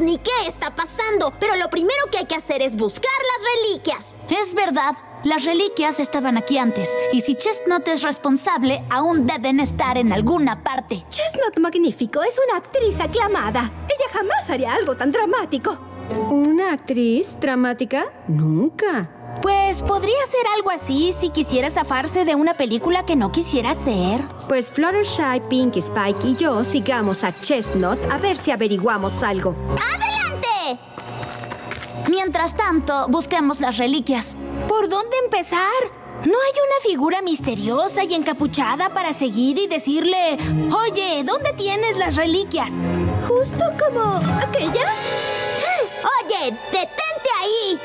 ni qué está pasando, pero lo primero que hay que hacer es buscar las reliquias. Es verdad. Las reliquias estaban aquí antes, y si Chestnut es responsable, aún deben estar en alguna parte. Chestnut Magnífico es una actriz aclamada. Ella jamás haría algo tan dramático. ¿Una actriz dramática? Nunca. Pues podría ser algo así si quisiera zafarse de una película que no quisiera hacer. Pues Fluttershy, Pink, Spike y yo sigamos a Chestnut a ver si averiguamos algo. ¡Adelante! Mientras tanto, busquemos las reliquias. ¿Por dónde empezar? ¿No hay una figura misteriosa y encapuchada para seguir y decirle, oye, ¿dónde tienes las reliquias? Justo como aquella. Oye, detente ahí.